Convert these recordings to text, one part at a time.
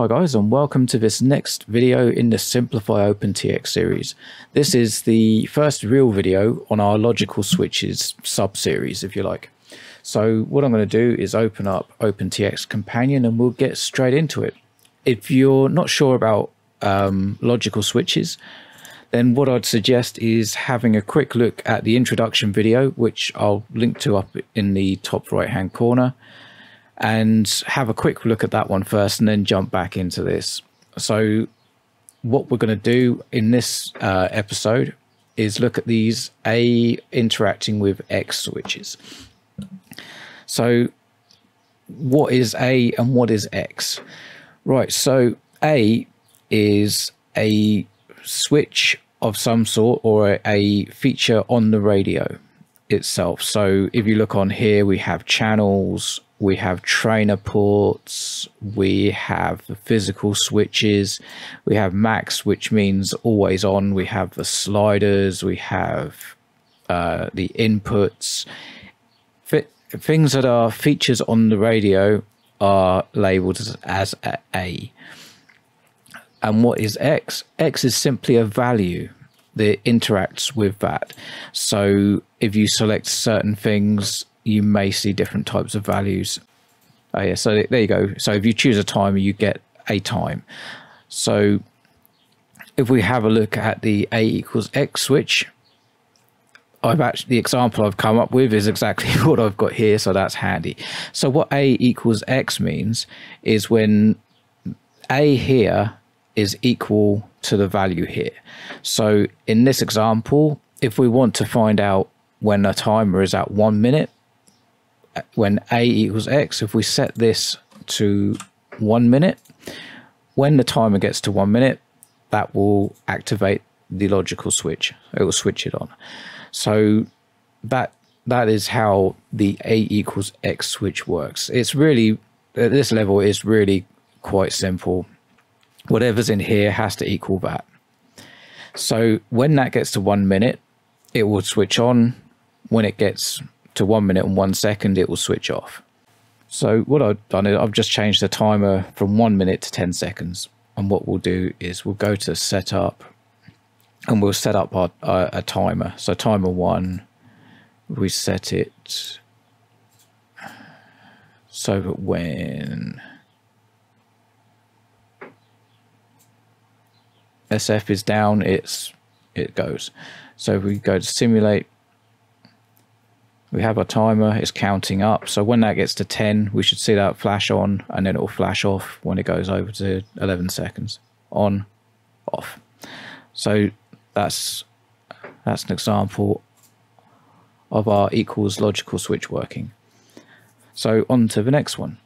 Hi guys and welcome to this next video in the Simplify OpenTX series. This is the first real video on our logical switches sub-series if you like. So what I'm going to do is open up OpenTX Companion and we'll get straight into it. If you're not sure about um, logical switches then what I'd suggest is having a quick look at the introduction video which I'll link to up in the top right hand corner and have a quick look at that one first and then jump back into this. So what we're going to do in this uh, episode is look at these A interacting with X switches. So what is A and what is X? Right, so A is a switch of some sort or a, a feature on the radio itself. So if you look on here, we have channels, we have trainer ports, we have physical switches, we have max, which means always on, we have the sliders, we have uh, the inputs. things that are features on the radio are labeled as A. And what is X? X is simply a value that interacts with that. So if you select certain things, you may see different types of values. Oh yeah, so there you go. So if you choose a timer, you get a time. So if we have a look at the A equals X switch, I've actually the example I've come up with is exactly what I've got here, so that's handy. So what A equals X means is when A here is equal to the value here. So in this example, if we want to find out when a timer is at one minute, when a equals x, if we set this to one minute, when the timer gets to one minute, that will activate the logical switch. It will switch it on. So that that is how the a equals x switch works. It's really at this level is really quite simple. Whatever's in here has to equal that. So when that gets to one minute, it will switch on. When it gets to one minute and one second, it will switch off. So what I've done is I've just changed the timer from one minute to 10 seconds. And what we'll do is we'll go to setup and we'll set up our, a timer. So timer one, we set it so that when SF is down, it's it goes. So we go to simulate we have our timer, it's counting up. So when that gets to 10, we should see that flash on and then it will flash off when it goes over to 11 seconds. On, off. So that's that's an example of our equals logical switch working. So on to the next one.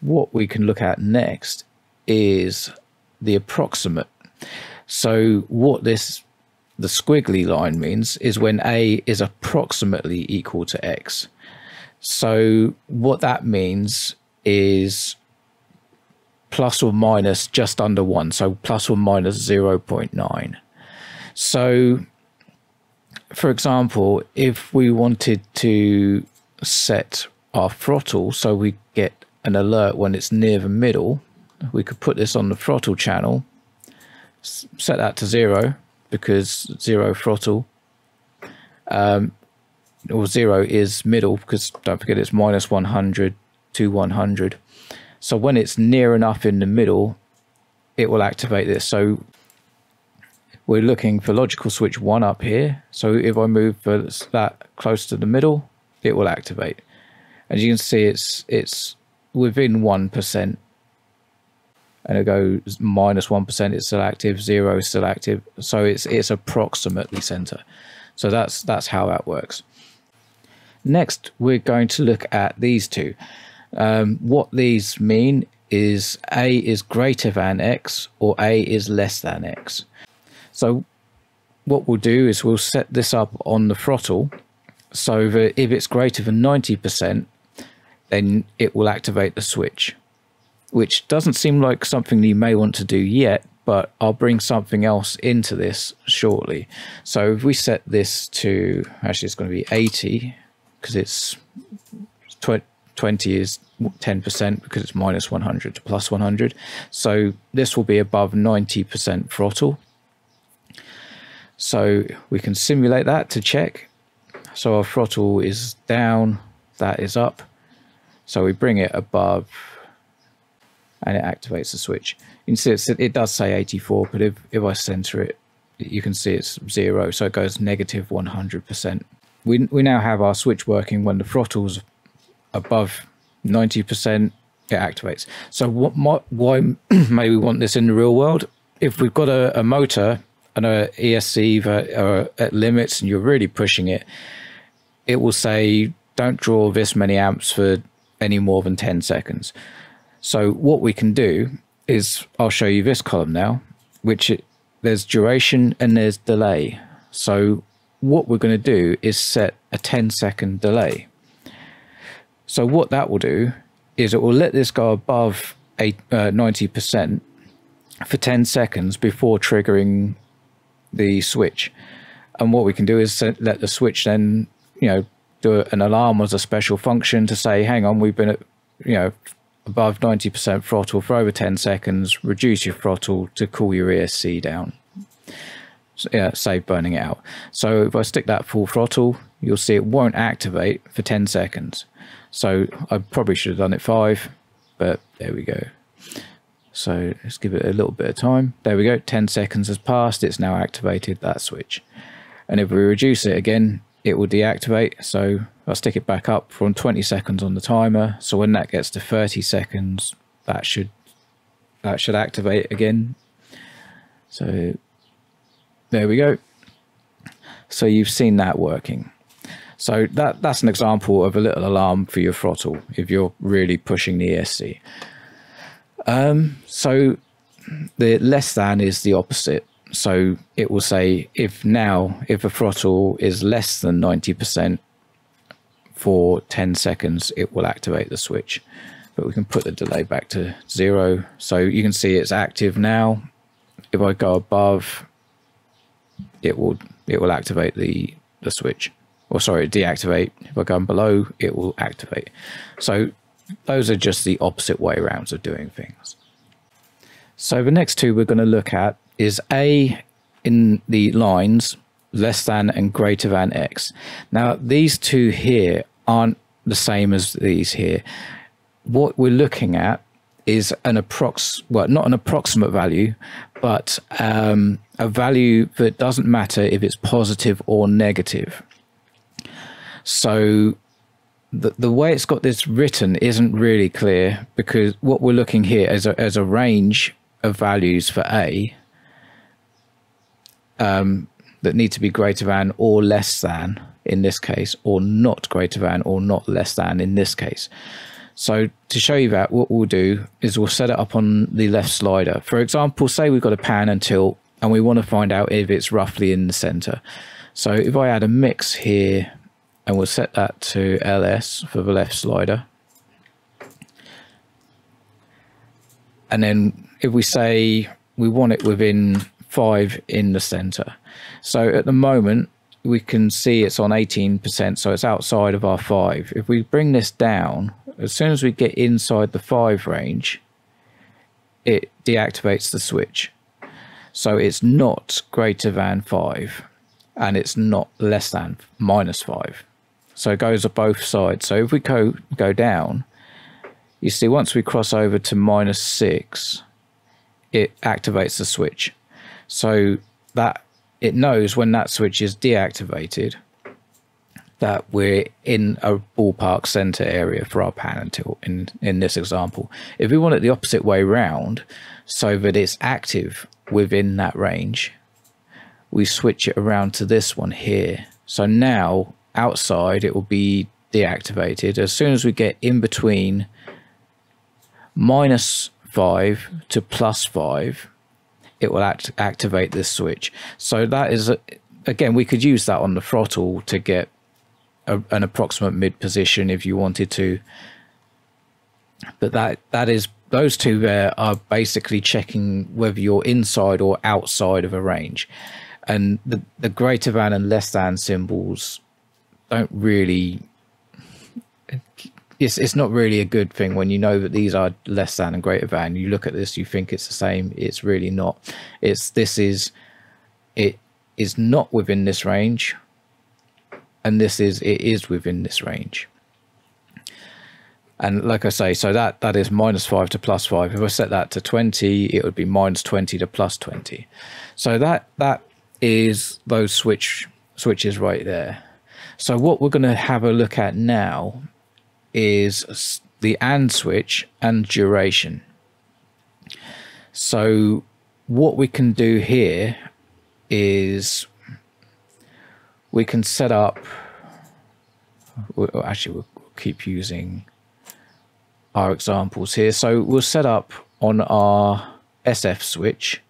What we can look at next is the approximate. So what this the squiggly line means is when a is approximately equal to x. So what that means is plus or minus just under 1, so plus or minus 0.9. So for example, if we wanted to set our throttle so we get an alert when it's near the middle, we could put this on the throttle channel, set that to 0, because zero throttle um, or zero is middle because don't forget it's minus 100 to 100 so when it's near enough in the middle it will activate this. So we're looking for logical switch one up here. So if I move that close to the middle it will activate. As you can see it's it's within one percent and it goes minus one percent it's still active, zero is still active. So it's it's approximately center. So that's that's how that works. Next, we're going to look at these two. Um, what these mean is A is greater than X or A is less than X. So what we'll do is we'll set this up on the throttle so that if it's greater than 90%, then it will activate the switch which doesn't seem like something you may want to do yet, but I'll bring something else into this shortly. So if we set this to, actually it's going to be 80, because it's 20 is 10% because it's minus 100 to plus 100. So this will be above 90% throttle. So we can simulate that to check. So our throttle is down, that is up. So we bring it above and it activates the switch. You can see it does say 84, but if, if I center it, you can see it's zero. So it goes negative 100%. We, we now have our switch working when the throttle's above 90%, it activates. So what, why may we want this in the real world? If we've got a, a motor and a ESC are uh, at limits and you're really pushing it, it will say don't draw this many amps for any more than 10 seconds. So what we can do is I'll show you this column now, which it, there's duration and there's delay. So what we're going to do is set a 10 second delay. So what that will do is it will let this go above a, uh, 90% for 10 seconds before triggering the switch. And what we can do is set, let the switch then, you know, do an alarm as a special function to say, hang on, we've been at, you know, above 90% throttle for over 10 seconds, reduce your throttle to cool your ESC down. So, yeah, save burning it out. So if I stick that full throttle, you'll see it won't activate for 10 seconds. So I probably should have done it five, but there we go. So let's give it a little bit of time. There we go, 10 seconds has passed. It's now activated that switch. And if we reduce it again, it will deactivate. So I'll stick it back up from 20 seconds on the timer. So when that gets to 30 seconds, that should that should activate again. So there we go. So you've seen that working. So that that's an example of a little alarm for your throttle if you're really pushing the ESC. Um, so the less than is the opposite. So it will say if now, if a throttle is less than 90% for 10 seconds, it will activate the switch. But we can put the delay back to zero. So you can see it's active now. If I go above, it will it will activate the, the switch. Or sorry, deactivate. If I go below, it will activate. So those are just the opposite way rounds of doing things. So the next two we're going to look at is A in the lines less than and greater than X. Now these two here aren't the same as these here. What we're looking at is an approx well not an approximate value but um, a value that doesn't matter if it's positive or negative so the, the way it's got this written isn't really clear because what we're looking here as a, as a range of values for A um, that need to be greater than or less than in this case, or not greater than or not less than in this case. So to show you that, what we'll do is we'll set it up on the left slider. For example, say we've got a pan and tilt and we want to find out if it's roughly in the center. So if I add a mix here and we'll set that to LS for the left slider. And then if we say we want it within five in the center. So at the moment, we can see it's on 18%, so it's outside of our five. If we bring this down, as soon as we get inside the five range, it deactivates the switch. So it's not greater than five and it's not less than minus five. So it goes on both sides. So if we go, go down, you see once we cross over to minus six, it activates the switch. So that it knows when that switch is deactivated that we're in a ballpark center area for our pan and tilt in, in this example. If we want it the opposite way round so that it's active within that range, we switch it around to this one here. So now outside it will be deactivated. As soon as we get in between minus 5 to plus 5, it will act activate this switch. So that is, again, we could use that on the throttle to get a, an approximate mid position if you wanted to. But that that is those two there are basically checking whether you're inside or outside of a range. And the, the greater than and less than symbols don't really it's it's not really a good thing when you know that these are less than and greater than. You look at this, you think it's the same. It's really not. It's this is it is not within this range, and this is it is within this range. And like I say, so that that is minus five to plus five. If I set that to twenty, it would be minus twenty to plus twenty. So that that is those switch switches right there. So what we're going to have a look at now is the AND switch and duration. So what we can do here is we can set up, oh, actually we'll keep using our examples here. So we'll set up on our SF switch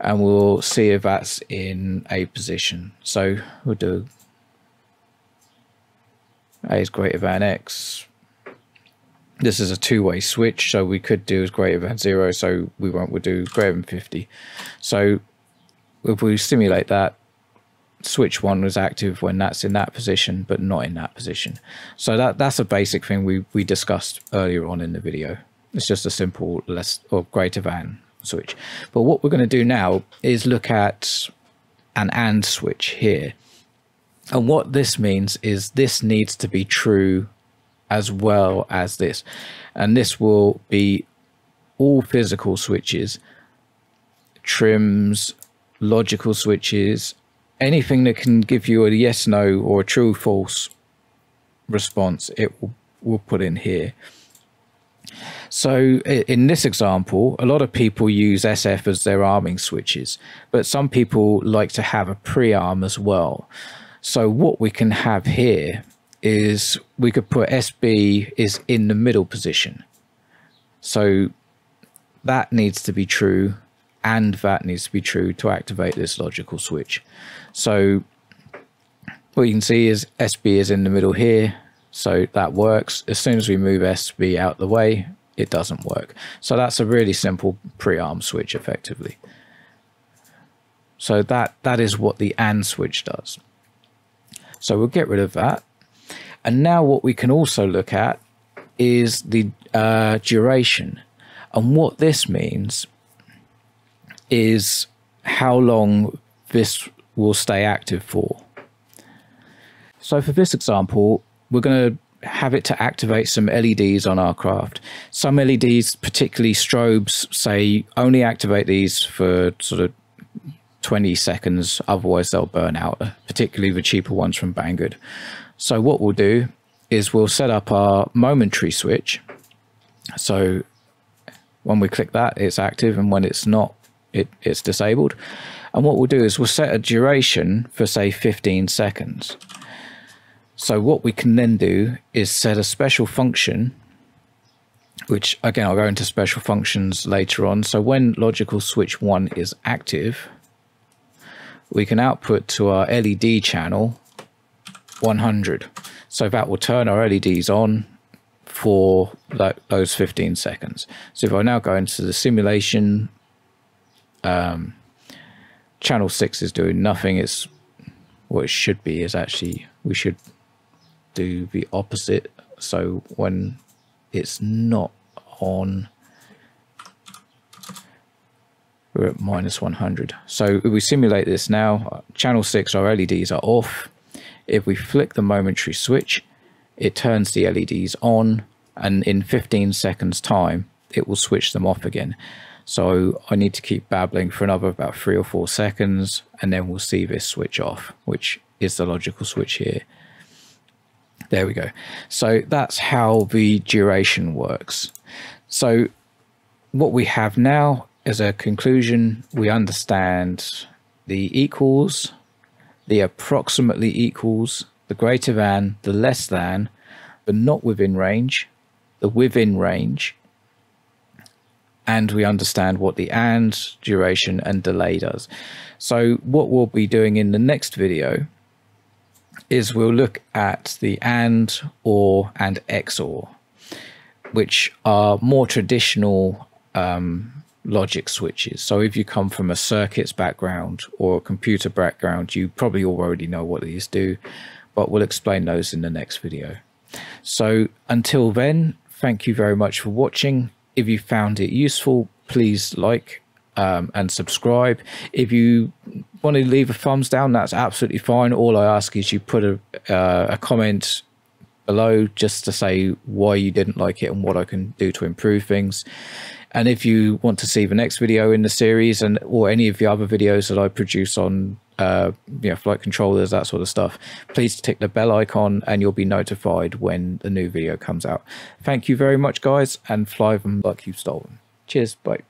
and we'll see if that's in a position. So we'll do A is greater than X. This is a two-way switch, so we could do is greater than zero, so we won't, we'll do greater than 50. So if we simulate that, switch one was active when that's in that position, but not in that position. So that that's a basic thing we, we discussed earlier on in the video. It's just a simple less or greater than switch. But what we're going to do now is look at an AND switch here. And what this means is this needs to be true as well as this. And this will be all physical switches, trims, logical switches, anything that can give you a yes, no, or a true, false response, it will, will put in here. So in this example, a lot of people use SF as their arming switches, but some people like to have a pre-arm as well. So what we can have here is we could put SB is in the middle position. So that needs to be true and that needs to be true to activate this logical switch. So what you can see is SB is in the middle here. So that works. As soon as we move SB out the way, it doesn't work. So that's a really simple pre-arm switch effectively. So that, that is what the AND switch does. So we'll get rid of that. And now what we can also look at is the uh, duration. And what this means is how long this will stay active for. So for this example, we're going to have it to activate some LEDs on our craft. Some LEDs, particularly strobes, say only activate these for sort of 20 seconds, otherwise they'll burn out, particularly the cheaper ones from Banggood. So what we'll do is we'll set up our momentary switch. So when we click that, it's active, and when it's not, it, it's disabled. And what we'll do is we'll set a duration for say 15 seconds. So what we can then do is set a special function, which again, I'll go into special functions later on. So when logical switch one is active, we can output to our LED channel 100. So that will turn our LEDs on for that, those 15 seconds. So if I now go into the simulation, um, channel 6 is doing nothing. It's what it should be is actually, we should do the opposite. So when it's not on, we're at minus 100. So if we simulate this now, channel 6, our LEDs are off. If we flick the momentary switch, it turns the LEDs on and in 15 seconds time, it will switch them off again. So I need to keep babbling for another about three or four seconds and then we'll see this switch off, which is the logical switch here. There we go. So that's how the duration works. So what we have now as a conclusion, we understand the equals, the approximately equals, the greater than, the less than, the not within range, the within range, and we understand what the and, duration, and delay does. So what we'll be doing in the next video is we'll look at the AND, OR, and XOR, which are more traditional um, logic switches. So if you come from a circuits background or a computer background, you probably already know what these do, but we'll explain those in the next video. So until then, thank you very much for watching. If you found it useful, please like um, and subscribe. If you want to leave a thumbs down, that's absolutely fine. All I ask is you put a, uh, a comment below just to say why you didn't like it and what I can do to improve things. And if you want to see the next video in the series and or any of the other videos that I produce on uh, you know, flight controllers, that sort of stuff, please tick the bell icon and you'll be notified when the new video comes out. Thank you very much, guys, and fly them like you've stolen. Cheers. Bye.